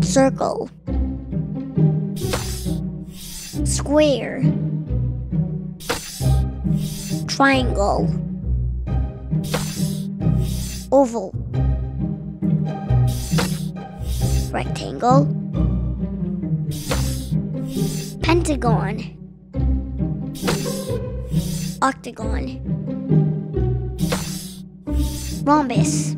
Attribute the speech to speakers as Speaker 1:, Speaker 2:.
Speaker 1: circle, square, triangle, oval, rectangle, pentagon, octagon, rhombus,